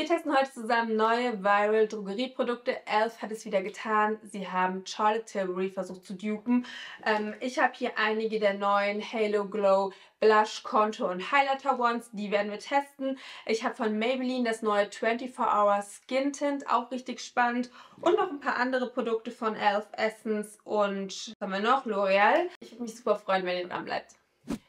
Wir testen heute zusammen neue Viral Drogerieprodukte. Elf hat es wieder getan. Sie haben Charlotte Tilbury versucht zu dupen. Ähm, ich habe hier einige der neuen Halo Glow Blush, Contour und Highlighter Ones. Die werden wir testen. Ich habe von Maybelline das neue 24 Hour Skin Tint, auch richtig spannend. Und noch ein paar andere Produkte von Elf Essence und was haben wir noch? L'Oreal. Ich würde mich super freuen, wenn ihr dran bleibt.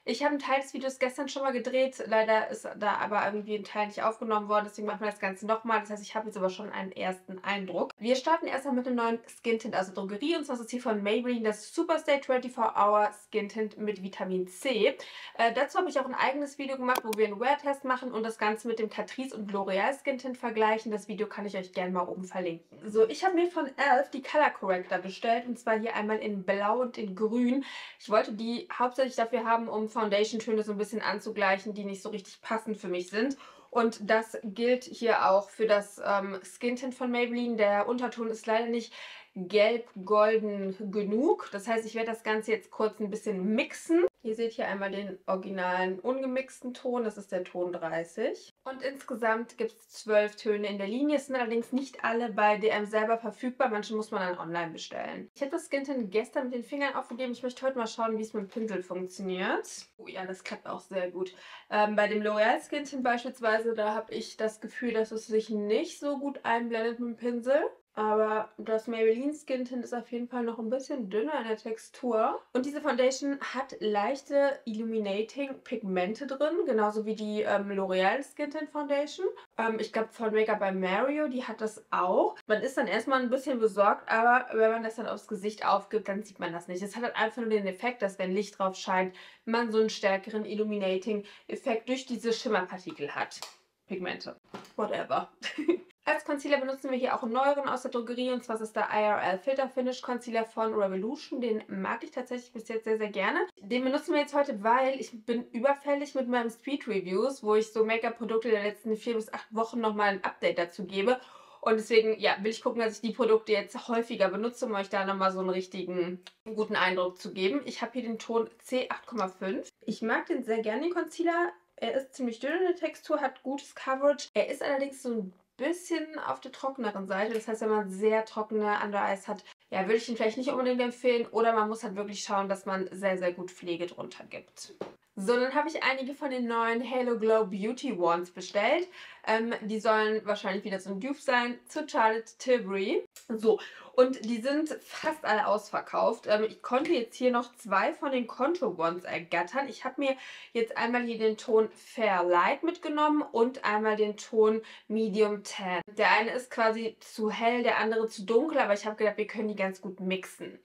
Ich habe einen Teil des Videos gestern schon mal gedreht. Leider ist da aber irgendwie ein Teil nicht aufgenommen worden. Deswegen machen wir das Ganze nochmal. Das heißt, ich habe jetzt aber schon einen ersten Eindruck. Wir starten erstmal mit einem neuen Skin Tint der Drogerie. Und zwar ist es hier von Maybelline das Superstay 24 Hour Skin Tint mit Vitamin C. Äh, dazu habe ich auch ein eigenes Video gemacht, wo wir einen Wear-Test machen und das Ganze mit dem Catrice und L'Oreal Skin Tint vergleichen. Das Video kann ich euch gerne mal oben verlinken. So, ich habe mir von ELF die Color Corrector bestellt. Und zwar hier einmal in Blau und in Grün. Ich wollte die hauptsächlich dafür haben, um Foundation-Töne so ein bisschen anzugleichen, die nicht so richtig passend für mich sind. Und das gilt hier auch für das ähm, Skin Tint von Maybelline. Der Unterton ist leider nicht gelb-golden genug. Das heißt, ich werde das Ganze jetzt kurz ein bisschen mixen. Ihr seht hier einmal den originalen ungemixten Ton, das ist der Ton 30. Und insgesamt gibt es zwölf Töne in der Linie. Es sind allerdings nicht alle bei DM selber verfügbar, manche muss man dann online bestellen. Ich habe das Skin gestern mit den Fingern aufgegeben. Ich möchte heute mal schauen, wie es mit dem Pinsel funktioniert. Oh ja, das klappt auch sehr gut. Ähm, bei dem L'Oreal Skin beispielsweise, da habe ich das Gefühl, dass es sich nicht so gut einblendet mit dem Pinsel. Aber das Maybelline Skin Tint ist auf jeden Fall noch ein bisschen dünner in der Textur. Und diese Foundation hat leichte Illuminating Pigmente drin, genauso wie die ähm, L'Oreal Skin Tint Foundation. Ähm, ich glaube von Make-up by Mario, die hat das auch. Man ist dann erstmal ein bisschen besorgt, aber wenn man das dann aufs Gesicht aufgibt, dann sieht man das nicht. Es hat halt einfach nur den Effekt, dass wenn Licht drauf scheint, man so einen stärkeren Illuminating Effekt durch diese Schimmerpartikel hat. Pigmente. Whatever. Als Concealer benutzen wir hier auch einen neueren aus der Drogerie und zwar ist der IRL Filter Finish Concealer von Revolution. Den mag ich tatsächlich bis jetzt sehr, sehr gerne. Den benutzen wir jetzt heute, weil ich bin überfällig mit meinem Speed Reviews, wo ich so Make-up-Produkte der letzten vier bis acht Wochen nochmal ein Update dazu gebe. Und deswegen, ja, will ich gucken, dass ich die Produkte jetzt häufiger benutze, um euch da nochmal so einen richtigen guten Eindruck zu geben. Ich habe hier den Ton C8,5. Ich mag den sehr gerne, den Concealer. Er ist ziemlich dünn in der Textur, hat gutes Coverage. Er ist allerdings so ein bisschen auf der trockeneren Seite. Das heißt, wenn man sehr trockene Under Eyes hat, ja, würde ich ihn vielleicht nicht unbedingt empfehlen. Oder man muss halt wirklich schauen, dass man sehr, sehr gut Pflege drunter gibt. So, dann habe ich einige von den neuen Halo Glow Beauty Wands bestellt. Ähm, die sollen wahrscheinlich wieder so ein Dupe sein zu Charlotte Tilbury. So, und die sind fast alle ausverkauft. Ähm, ich konnte jetzt hier noch zwei von den Contour Wands ergattern. Ich habe mir jetzt einmal hier den Ton Fair Light mitgenommen und einmal den Ton Medium Tan. Der eine ist quasi zu hell, der andere zu dunkel, aber ich habe gedacht, wir können die ganz gut mixen.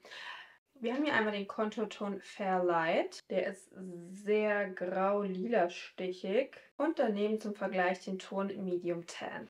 Wir haben hier einmal den Konturton Fairlight. Der ist sehr grau-lila stichig. Und daneben zum Vergleich den Ton Medium Tan.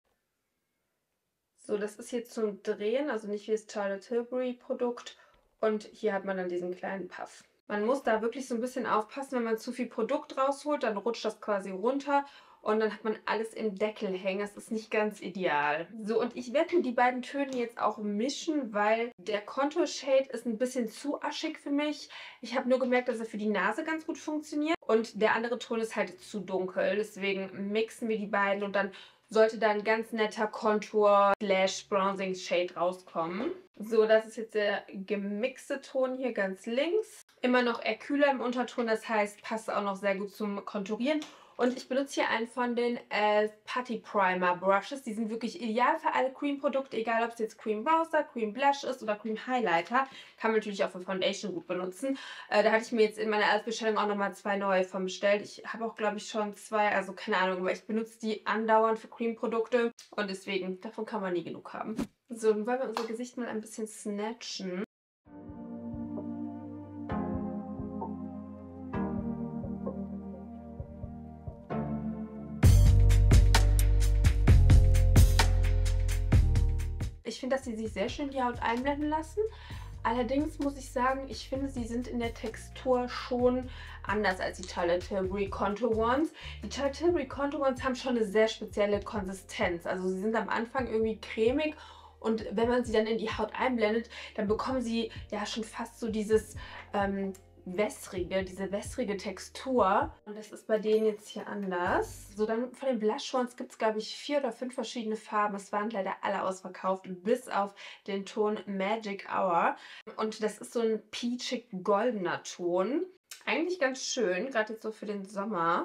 So, das ist jetzt zum Drehen, also nicht wie das Charlotte Tilbury Produkt. Und hier hat man dann diesen kleinen Puff. Man muss da wirklich so ein bisschen aufpassen, wenn man zu viel Produkt rausholt, dann rutscht das quasi runter und dann hat man alles im Deckel hängen. Das ist nicht ganz ideal. So, und ich werde die beiden Töne jetzt auch mischen, weil der Contour Shade ist ein bisschen zu aschig für mich. Ich habe nur gemerkt, dass er für die Nase ganz gut funktioniert. Und der andere Ton ist halt zu dunkel. Deswegen mixen wir die beiden und dann sollte da ein ganz netter Contour slash Bronzing Shade rauskommen. So, das ist jetzt der gemixte Ton hier ganz links. Immer noch eher kühler im Unterton, das heißt, passt auch noch sehr gut zum Konturieren. Und ich benutze hier einen von den äh, Putty Primer Brushes. Die sind wirklich ideal für alle Cream-Produkte, egal ob es jetzt Cream Bronzer, Cream Blush ist oder Cream Highlighter. Kann man natürlich auch für Foundation gut benutzen. Äh, da hatte ich mir jetzt in meiner Elf-Bestellung auch nochmal zwei neue von bestellt. Ich habe auch, glaube ich, schon zwei, also keine Ahnung, aber ich benutze die andauernd für Cream-Produkte. Und deswegen, davon kann man nie genug haben. So, dann wollen wir unser Gesicht mal ein bisschen snatchen. Ich finde, dass sie sich sehr schön die Haut einblenden lassen. Allerdings muss ich sagen, ich finde, sie sind in der Textur schon anders als die Charlotte Tilbury Contour Ones. Die Charlotte Tilbury Contour Ones haben schon eine sehr spezielle Konsistenz. Also sie sind am Anfang irgendwie cremig und wenn man sie dann in die Haut einblendet, dann bekommen sie ja schon fast so dieses ähm, wässrige, diese wässrige Textur. Und das ist bei denen jetzt hier anders. So, dann von den Blush Ones gibt es, glaube ich, vier oder fünf verschiedene Farben. Es waren leider alle ausverkauft, bis auf den Ton Magic Hour. Und das ist so ein peachig goldener Ton. Eigentlich ganz schön, gerade jetzt so für den Sommer.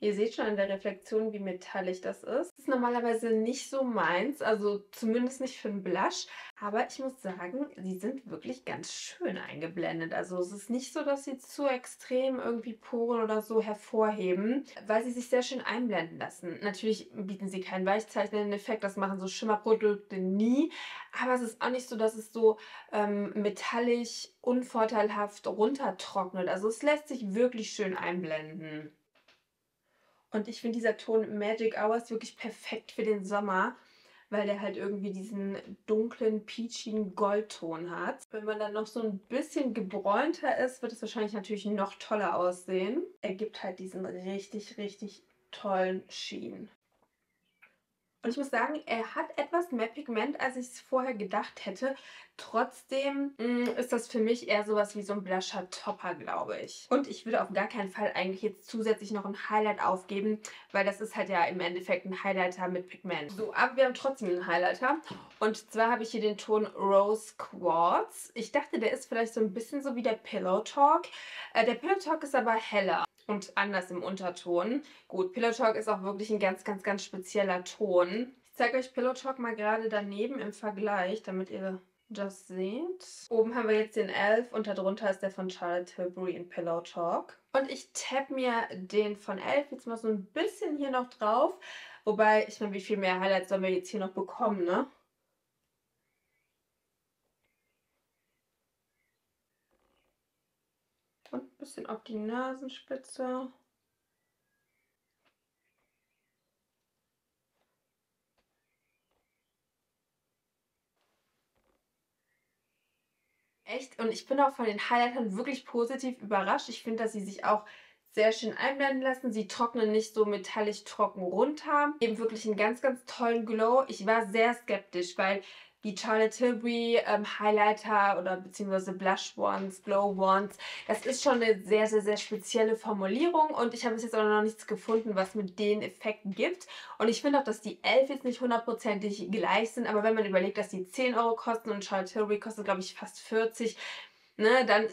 Ihr seht schon an der Reflexion, wie metallisch das ist. Das ist normalerweise nicht so meins, also zumindest nicht für einen Blush. Aber ich muss sagen, sie sind wirklich ganz schön eingeblendet. Also es ist nicht so, dass sie zu extrem irgendwie Poren oder so hervorheben, weil sie sich sehr schön einblenden lassen. Natürlich bieten sie keinen weichzeichnenden Effekt, das machen so Schimmerprodukte nie. Aber es ist auch nicht so, dass es so ähm, metallisch unvorteilhaft runtertrocknet. Also es lässt sich wirklich schön einblenden. Und ich finde dieser Ton Magic Hours wirklich perfekt für den Sommer, weil der halt irgendwie diesen dunklen, peachigen Goldton hat. Wenn man dann noch so ein bisschen gebräunter ist, wird es wahrscheinlich natürlich noch toller aussehen. Er gibt halt diesen richtig, richtig tollen Sheen. Und ich muss sagen, er hat etwas mehr Pigment, als ich es vorher gedacht hätte. Trotzdem mh, mm, ist das für mich eher sowas wie so ein Blusher Topper, glaube ich. Und ich würde auf gar keinen Fall eigentlich jetzt zusätzlich noch ein Highlight aufgeben, weil das ist halt ja im Endeffekt ein Highlighter mit Pigment. So, aber wir haben trotzdem einen Highlighter. Und zwar habe ich hier den Ton Rose Quartz. Ich dachte, der ist vielleicht so ein bisschen so wie der Pillow Talk. Äh, der Pillow Talk ist aber heller und anders im Unterton. Gut, Pillow Talk ist auch wirklich ein ganz, ganz, ganz spezieller Ton. Ich zeige euch Pillow Talk mal gerade daneben im Vergleich, damit ihr das seht. Oben haben wir jetzt den Elf und darunter ist der von Charlotte Tilbury in Pillow Talk. Und ich tappe mir den von Elf jetzt mal so ein bisschen hier noch drauf. Wobei, ich meine, wie viel mehr Highlights sollen wir jetzt hier noch bekommen, ne? Und ein bisschen auf die Nasenspitze. Echt, und ich bin auch von den Highlightern wirklich positiv überrascht. Ich finde, dass sie sich auch sehr schön einblenden lassen. Sie trocknen nicht so metallisch trocken runter. Eben wirklich einen ganz, ganz tollen Glow. Ich war sehr skeptisch, weil die Charlotte Tilbury ähm, Highlighter oder beziehungsweise Blush Ones, Glow Ones. Das ist schon eine sehr, sehr, sehr spezielle Formulierung und ich habe bis jetzt auch noch nichts gefunden, was mit den Effekten gibt. Und ich finde auch, dass die 11 jetzt nicht hundertprozentig gleich sind, aber wenn man überlegt, dass die 10 Euro kosten und Charlotte Tilbury kostet, glaube ich, fast 40, ne, dann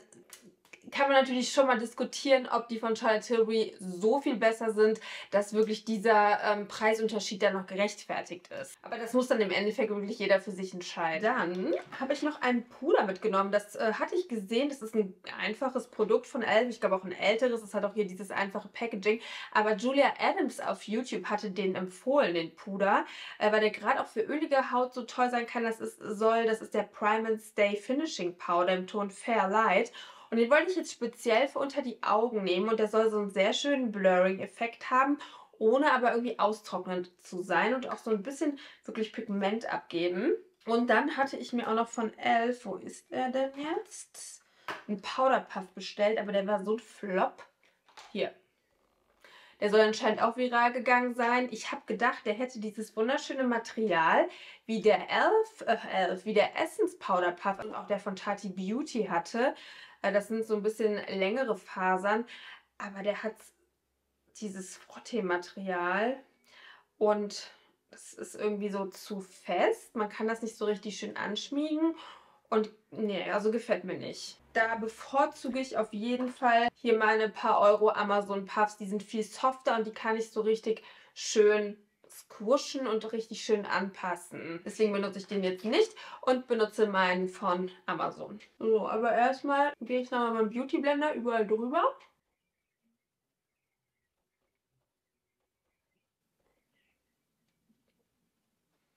kann man natürlich schon mal diskutieren, ob die von Charlotte Tilbury so viel besser sind, dass wirklich dieser ähm, Preisunterschied dann noch gerechtfertigt ist. Aber das muss dann im Endeffekt wirklich jeder für sich entscheiden. Dann habe ich noch einen Puder mitgenommen. Das äh, hatte ich gesehen. Das ist ein einfaches Produkt von Elf. Ich glaube auch ein älteres. Es hat auch hier dieses einfache Packaging. Aber Julia Adams auf YouTube hatte den empfohlen, den Puder, äh, weil der gerade auch für ölige Haut so toll sein kann. Das ist, soll, das ist der Prime and Stay Finishing Powder im Ton Fair Light. Und den wollte ich jetzt speziell für unter die Augen nehmen und der soll so einen sehr schönen Blurring-Effekt haben, ohne aber irgendwie austrocknend zu sein und auch so ein bisschen wirklich Pigment abgeben. Und dann hatte ich mir auch noch von Elf, wo ist er denn jetzt? Ein Powderpuff bestellt, aber der war so ein Flop. Hier. Der soll anscheinend auch viral gegangen sein. Ich habe gedacht, der hätte dieses wunderschöne Material, wie der Elf, äh, Elf wie der Essence Powder Puff und auch der von Tati Beauty hatte. Äh, das sind so ein bisschen längere Fasern, aber der hat dieses Frottee-Material und das ist irgendwie so zu fest. Man kann das nicht so richtig schön anschmiegen und nee, also gefällt mir nicht. Da bevorzuge ich auf jeden Fall hier meine paar Euro Amazon Puffs. Die sind viel softer und die kann ich so richtig schön squishen und richtig schön anpassen. Deswegen benutze ich den jetzt nicht und benutze meinen von Amazon. So, aber erstmal gehe ich nochmal meinen Beauty Blender überall drüber.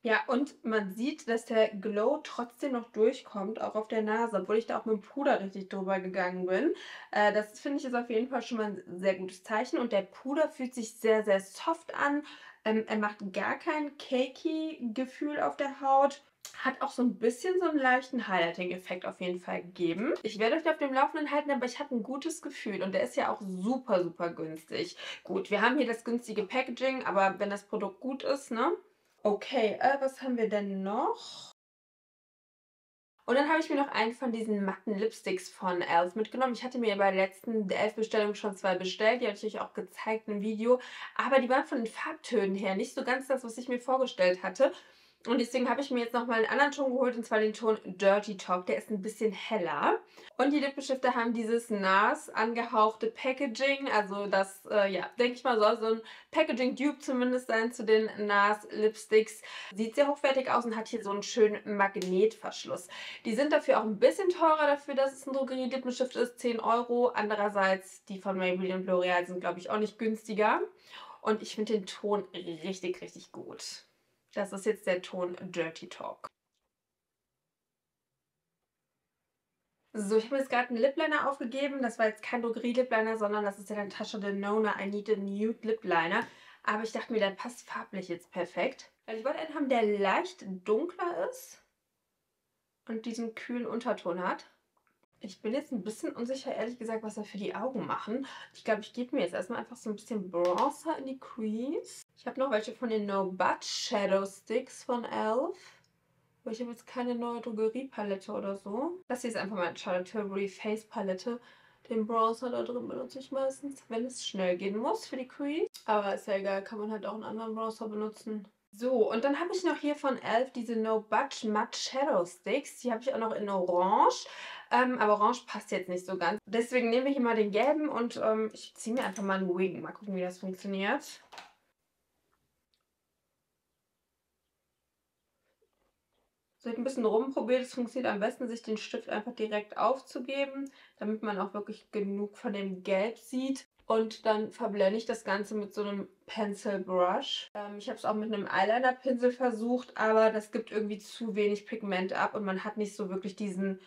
Ja, und man sieht, dass der Glow trotzdem noch durchkommt, auch auf der Nase, obwohl ich da auch mit dem Puder richtig drüber gegangen bin. Äh, das finde ich ist auf jeden Fall schon mal ein sehr gutes Zeichen. Und der Puder fühlt sich sehr, sehr soft an. Ähm, er macht gar kein cakey Gefühl auf der Haut. Hat auch so ein bisschen so einen leichten Highlighting-Effekt auf jeden Fall gegeben. Ich werde euch auf dem Laufenden halten, aber ich habe ein gutes Gefühl und der ist ja auch super, super günstig. Gut, wir haben hier das günstige Packaging, aber wenn das Produkt gut ist, ne? Okay, äh, was haben wir denn noch? Und dann habe ich mir noch einen von diesen matten Lipsticks von e.l.f. mitgenommen. Ich hatte mir bei der letzten e.l.f.-Bestellung schon zwei bestellt. Die hatte ich euch auch gezeigt im Video. Aber die waren von den Farbtönen her nicht so ganz das, was ich mir vorgestellt hatte. Und deswegen habe ich mir jetzt nochmal einen anderen Ton geholt, und zwar den Ton Dirty Talk. Der ist ein bisschen heller. Und die Lippenstifte haben dieses NARS angehauchte Packaging. Also das, äh, ja, denke ich mal, soll so ein Packaging-Dupe zumindest sein zu den NARS Lipsticks. Sieht sehr hochwertig aus und hat hier so einen schönen Magnetverschluss. Die sind dafür auch ein bisschen teurer dafür, dass es ein Drogerie-Lippenstift ist. 10 Euro. Andererseits, die von Maybelline und L'Oreal sind, glaube ich, auch nicht günstiger. Und ich finde den Ton richtig, richtig gut. Das ist jetzt der Ton Dirty Talk. So, ich habe jetzt gerade einen Lip Liner aufgegeben. Das war jetzt kein Drogerie-Lip Liner, sondern das ist ja der Tasche Denona I Need a Nude Lip Liner. Aber ich dachte mir, der passt farblich jetzt perfekt. Weil ich wollte einen haben, der leicht dunkler ist und diesen kühlen Unterton hat. Ich bin jetzt ein bisschen unsicher, ehrlich gesagt, was wir für die Augen machen. Ich glaube, ich gebe mir jetzt erstmal einfach so ein bisschen Bronzer in die Crease. Ich habe noch welche von den No But Shadow Sticks von e.l.f. Aber ich habe jetzt keine neue Drogeriepalette oder so. Das hier ist einfach meine Charlotte Tilbury Face Palette. Den Bronzer da drin benutze ich meistens, wenn es schnell gehen muss für die Crease. Aber ist ja egal, kann man halt auch einen anderen Bronzer benutzen. So, und dann habe ich noch hier von e.l.f. diese No Budge Matte Shadow Sticks. Die habe ich auch noch in Orange. Ähm, aber Orange passt jetzt nicht so ganz. Deswegen nehme ich immer den gelben und ähm, ich ziehe mir einfach mal einen Wing. Mal gucken, wie das funktioniert. So, ein bisschen rumprobiert. Es funktioniert am besten, sich den Stift einfach direkt aufzugeben, damit man auch wirklich genug von dem Gelb sieht. Und dann verblende ich das Ganze mit so einem Pencil Brush. Ähm, ich habe es auch mit einem Eyeliner-Pinsel versucht, aber das gibt irgendwie zu wenig Pigment ab und man hat nicht so wirklich diesen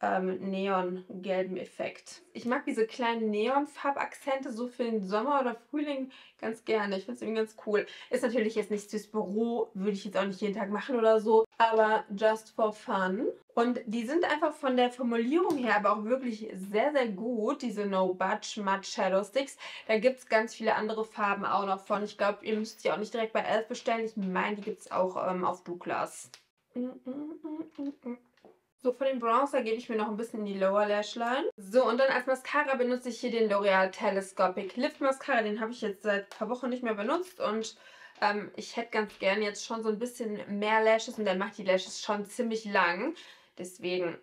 ähm, neongelben Effekt. Ich mag diese kleinen Neonfarbakzente so für den Sommer oder Frühling ganz gerne. Ich finde es irgendwie ganz cool. Ist natürlich jetzt nichts fürs Büro, würde ich jetzt auch nicht jeden Tag machen oder so, aber just for fun. Und die sind einfach von der Formulierung her aber auch wirklich sehr, sehr gut, diese No Budge Matte Shadow Sticks. Da gibt es ganz viele andere Farben auch noch von. Ich glaube, ihr müsst die auch nicht direkt bei Elf bestellen. Ich meine, die gibt es auch ähm, auf Douglas. Mm, mm, mm, so, von dem Bronzer gebe ich mir noch ein bisschen in die Lower Lash Line. So, und dann als Mascara benutze ich hier den L'Oreal Telescopic Lift Mascara. Den habe ich jetzt seit ein paar Wochen nicht mehr benutzt und ähm, ich hätte ganz gern jetzt schon so ein bisschen mehr Lashes und der macht die Lashes schon ziemlich lang. Deswegen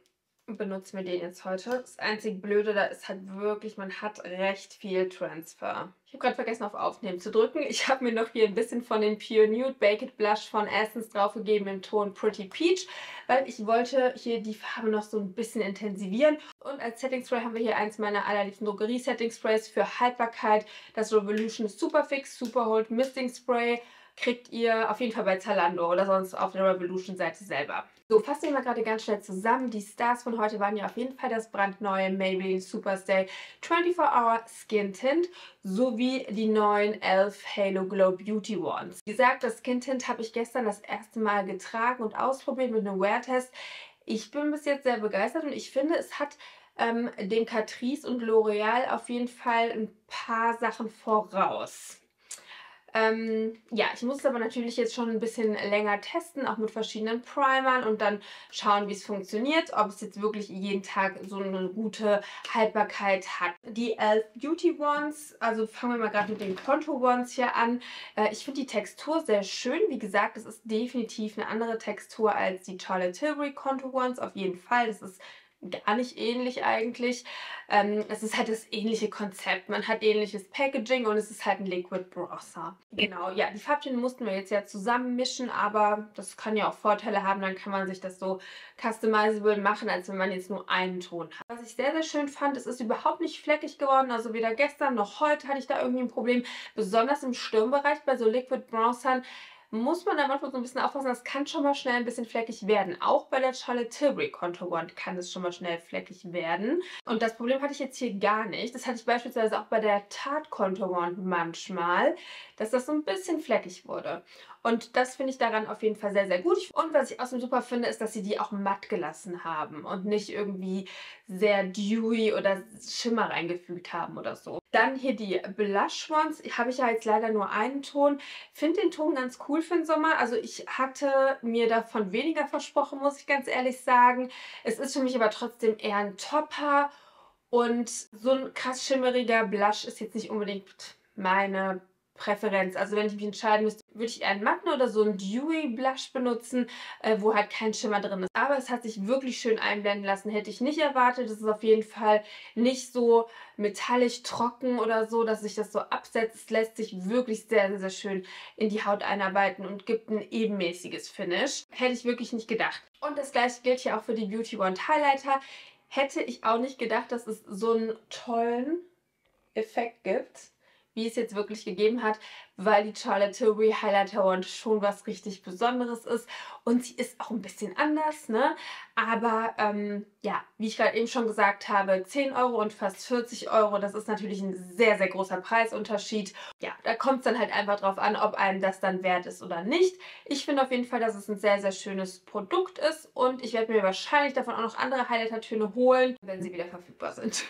benutzen wir den jetzt heute. Das einzige Blöde da ist halt wirklich, man hat recht viel Transfer. Ich habe gerade vergessen auf Aufnehmen zu drücken. Ich habe mir noch hier ein bisschen von dem Pure Nude Baked Blush von Essence draufgegeben im Ton Pretty Peach, weil ich wollte hier die Farbe noch so ein bisschen intensivieren. Und als Setting Spray haben wir hier eins meiner allerliebsten Drogerie-Setting Sprays für Haltbarkeit. Das Revolution Superfix Superhold Misting Spray kriegt ihr auf jeden Fall bei Zalando oder sonst auf der Revolution-Seite selber. So, fassen wir mal gerade ganz schnell zusammen. Die Stars von heute waren ja auf jeden Fall das brandneue Maybelline Superstay 24-Hour Skin Tint sowie die neuen e.l.f. Halo Glow Beauty Wands. Wie gesagt, das Skin Tint habe ich gestern das erste Mal getragen und ausprobiert mit einem Wear-Test. Ich bin bis jetzt sehr begeistert und ich finde, es hat ähm, dem Catrice und L'Oreal auf jeden Fall ein paar Sachen voraus. Ähm, ja, ich muss es aber natürlich jetzt schon ein bisschen länger testen, auch mit verschiedenen Primern und dann schauen, wie es funktioniert, ob es jetzt wirklich jeden Tag so eine gute Haltbarkeit hat. Die Elf Beauty Ones, also fangen wir mal gerade mit den Contour Ones hier an. Äh, ich finde die Textur sehr schön. Wie gesagt, es ist definitiv eine andere Textur als die Charlotte Tilbury Contour Ones, auf jeden Fall. Das ist gar nicht ähnlich eigentlich. Ähm, es ist halt das ähnliche Konzept. Man hat ähnliches Packaging und es ist halt ein Liquid Bronzer. Genau, ja, die Farbtöne mussten wir jetzt ja zusammen mischen, aber das kann ja auch Vorteile haben. Dann kann man sich das so customizable machen, als wenn man jetzt nur einen Ton hat. Was ich sehr, sehr schön fand, es ist überhaupt nicht fleckig geworden. Also weder gestern noch heute hatte ich da irgendwie ein Problem. Besonders im Stirnbereich bei so Liquid Bronzern muss man da manchmal so ein bisschen aufpassen, das kann schon mal schnell ein bisschen fleckig werden. Auch bei der Charlotte Tilbury Contour Wand kann es schon mal schnell fleckig werden. Und das Problem hatte ich jetzt hier gar nicht. Das hatte ich beispielsweise auch bei der Tarte Contour Wand manchmal, dass das so ein bisschen fleckig wurde. Und das finde ich daran auf jeden Fall sehr, sehr gut. Und was ich außerdem super finde, ist, dass sie die auch matt gelassen haben und nicht irgendwie sehr dewy oder Schimmer reingefügt haben oder so. Dann hier die Blush Ones. Habe ich ja jetzt leider nur einen Ton. Finde den Ton ganz cool für den Sommer. Also ich hatte mir davon weniger versprochen, muss ich ganz ehrlich sagen. Es ist für mich aber trotzdem eher ein Topper. Und so ein krass schimmeriger Blush ist jetzt nicht unbedingt meine Präferenz. Also wenn ich mich entscheiden müsste, würde ich einen matten oder so einen Dewy Blush benutzen, äh, wo halt kein Schimmer drin ist. Aber es hat sich wirklich schön einblenden lassen. Hätte ich nicht erwartet. Es ist auf jeden Fall nicht so metallisch trocken oder so, dass sich das so absetzt. Es lässt sich wirklich sehr, sehr, sehr schön in die Haut einarbeiten und gibt ein ebenmäßiges Finish. Hätte ich wirklich nicht gedacht. Und das gleiche gilt hier auch für die Beauty Wand Highlighter. Hätte ich auch nicht gedacht, dass es so einen tollen Effekt gibt wie es jetzt wirklich gegeben hat, weil die Charlotte Tilbury Highlighter Wand schon was richtig Besonderes ist und sie ist auch ein bisschen anders, ne? Aber ähm, ja, wie ich gerade eben schon gesagt habe, 10 Euro und fast 40 Euro, das ist natürlich ein sehr, sehr großer Preisunterschied. Ja, da kommt es dann halt einfach drauf an, ob einem das dann wert ist oder nicht. Ich finde auf jeden Fall, dass es ein sehr, sehr schönes Produkt ist und ich werde mir wahrscheinlich davon auch noch andere Highlighter-Töne holen, wenn sie wieder verfügbar sind.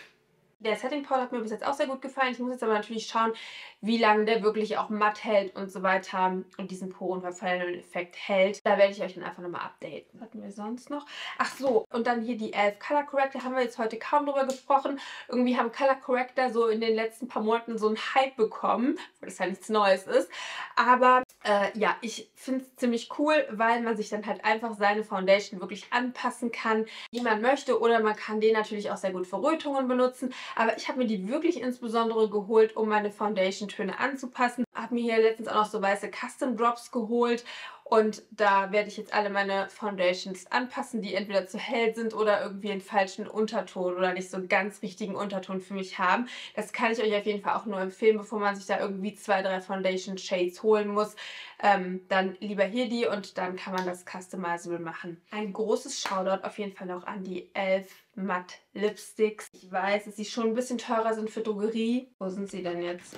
Der Setting Powder hat mir bis jetzt auch sehr gut gefallen. Ich muss jetzt aber natürlich schauen, wie lange der wirklich auch matt hält und so weiter und diesen porenverfallenen Effekt hält. Da werde ich euch dann einfach nochmal updaten. Was hatten wir sonst noch? Ach so, und dann hier die Elf Color Corrector. Haben wir jetzt heute kaum drüber gesprochen. Irgendwie haben Color Corrector so in den letzten paar Monaten so einen Hype bekommen, weil das ja nichts Neues ist. Aber äh, ja, ich finde es ziemlich cool, weil man sich dann halt einfach seine Foundation wirklich anpassen kann, wie man möchte. Oder man kann den natürlich auch sehr gut für Rötungen benutzen. Aber ich habe mir die wirklich insbesondere geholt, um meine Foundation-Töne anzupassen. Habe mir hier letztens auch noch so weiße Custom Drops geholt und da werde ich jetzt alle meine Foundations anpassen, die entweder zu hell sind oder irgendwie einen falschen Unterton oder nicht so einen ganz richtigen Unterton für mich haben. Das kann ich euch auf jeden Fall auch nur empfehlen, bevor man sich da irgendwie zwei, drei Foundation Shades holen muss. Ähm, dann lieber hier die und dann kann man das customizable machen. Ein großes Shoutout auf jeden Fall noch an die Elf Matt Lipsticks. Ich weiß, dass sie schon ein bisschen teurer sind für Drogerie. Wo sind sie denn jetzt?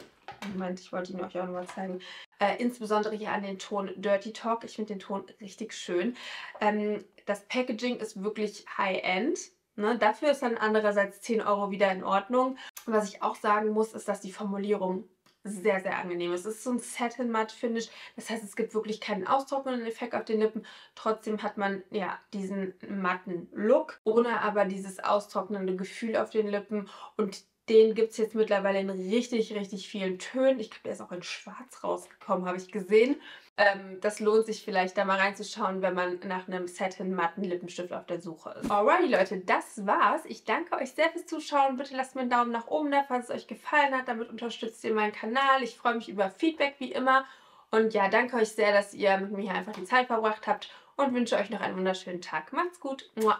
Moment, ich wollte ihn euch auch noch mal zeigen. Äh, insbesondere hier an den Ton Dirty Talk. Ich finde den Ton richtig schön. Ähm, das Packaging ist wirklich High-End. Ne? Dafür ist dann andererseits 10 Euro wieder in Ordnung. Was ich auch sagen muss, ist, dass die Formulierung sehr, sehr angenehm. Es ist so ein Satin Matte Finish. Das heißt, es gibt wirklich keinen austrocknenden Effekt auf den Lippen. Trotzdem hat man ja diesen matten Look, ohne aber dieses austrocknende Gefühl auf den Lippen. Und den gibt es jetzt mittlerweile in richtig, richtig vielen Tönen. Ich glaube, der ist auch in schwarz rausgekommen, habe ich gesehen. Ähm, das lohnt sich vielleicht da mal reinzuschauen, wenn man nach einem Satin matten Lippenstift auf der Suche ist. Alrighty Leute, das war's. Ich danke euch sehr fürs Zuschauen. Bitte lasst mir einen Daumen nach oben da, falls es euch gefallen hat. Damit unterstützt ihr meinen Kanal. Ich freue mich über Feedback wie immer. Und ja, danke euch sehr, dass ihr mit mir hier einfach die Zeit verbracht habt und wünsche euch noch einen wunderschönen Tag. Macht's gut. Mua.